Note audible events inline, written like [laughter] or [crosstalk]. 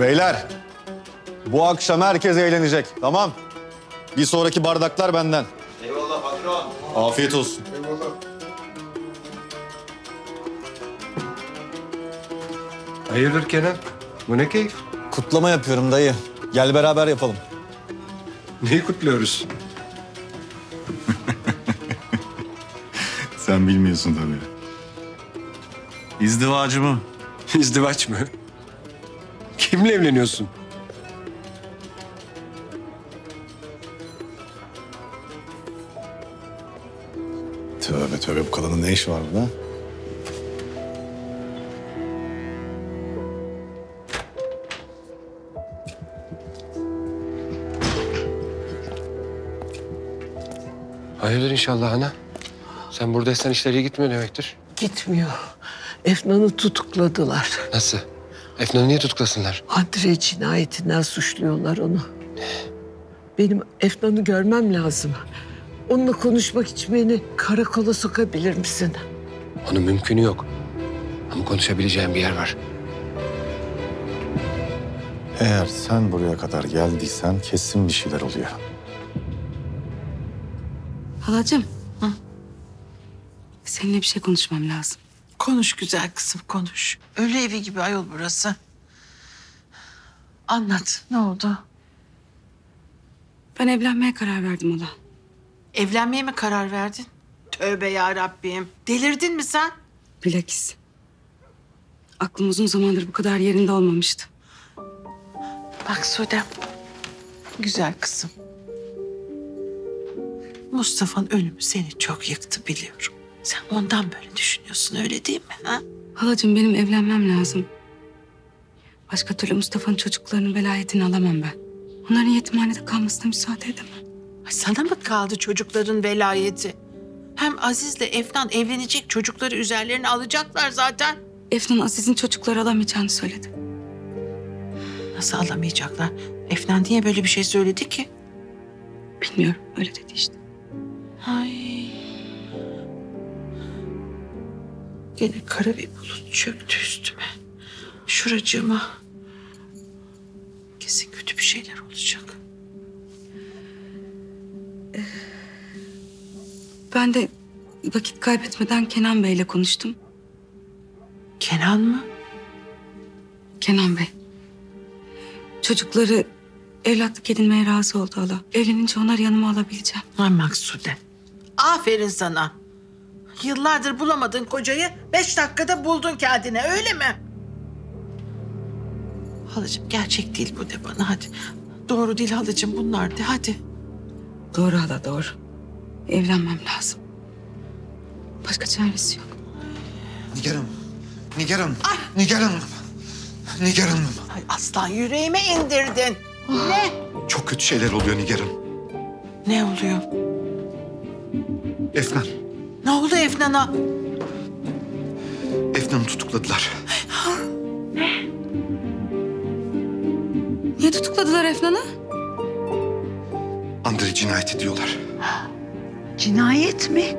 Beyler, bu akşam herkes eğlenecek, tamam? Bir sonraki bardaklar benden. Eyvallah patron. Afiyet olsun. Hayırdır Kenan? Bu ne keyif? Kutlama yapıyorum dayı. Gel beraber yapalım. Neyi kutluyoruz? [laughs] Sen bilmiyorsun tabii. İzdivacımı. [laughs] İzdivaç mı? Kimle evleniyorsun? Tövbe tövbe bu kadının ne işi var burada? Hayırdır inşallah ana? Sen buradaysan işler iyi gitmiyor demektir. Gitmiyor. Efnan'ı tutukladılar. Nasıl? Efnan'ı niye tutuklasınlar? Andre cinayetinden suçluyorlar onu. Benim Efnan'ı görmem lazım. Onunla konuşmak için beni karakola sokabilir misin? Onun mümkünü yok. Ama konuşabileceğim bir yer var. Eğer sen buraya kadar geldiysen kesin bir şeyler oluyor. Halacığım. Seninle bir şey konuşmam lazım. Konuş güzel kızım konuş. Öyle evi gibi ayol burası. Anlat ne oldu? Ben evlenmeye karar verdim hala. Evlenmeye mi karar verdin? Tövbe ya Rabbim. Delirdin mi sen? Bilakis. Aklım uzun zamandır bu kadar yerinde olmamıştı. Bak Sudem. Güzel kızım. Mustafa'nın ölümü seni çok yıktı biliyorum. Sen ondan böyle düşünüyorsun öyle değil mi? Ha? Halacığım benim evlenmem lazım. Başka türlü Mustafa'nın çocuklarının velayetini alamam ben. Onların yetimhanede kalmasına müsaade edemem. Ay Sana mı kaldı çocukların velayeti? Hem Aziz'le Efnan evlenecek çocukları üzerlerine alacaklar zaten. Efnan Aziz'in çocukları alamayacağını söyledi. Nasıl alamayacaklar? Efnan niye böyle bir şey söyledi ki? Bilmiyorum öyle dedi işte. Ay. Gene kara bir bulut çöktü üstüme. Şuracığıma. Kesin kötü bir şeyler olacak. Ben de vakit kaybetmeden Kenan Bey'le konuştum. Kenan mı? Kenan Bey. Çocukları evlatlık edinmeye razı oldu hala. Evlenince onları yanıma alabileceğim. Ay Maksude. Aferin sana. Yıllardır bulamadığın kocayı beş dakikada buldun kendine öyle mi? Halacığım gerçek değil bu de bana hadi. Doğru değil halacığım bunlar de hadi. Doğru hala doğru. Evlenmem lazım. Başka çaresi yok. Nigar Hanım. Nigar Hanım. Nigar Hanım. Nigar Hanım. Ay aslan yüreğime indirdin. Ne? Çok kötü şeyler oluyor Nigar Hanım. Ne oluyor? Efnan. Ne oldu Efnan'a? Efnan'ı tutukladılar. Niye tutukladılar Efnan'ı? Andre cinayet ediyorlar. Cinayet mi?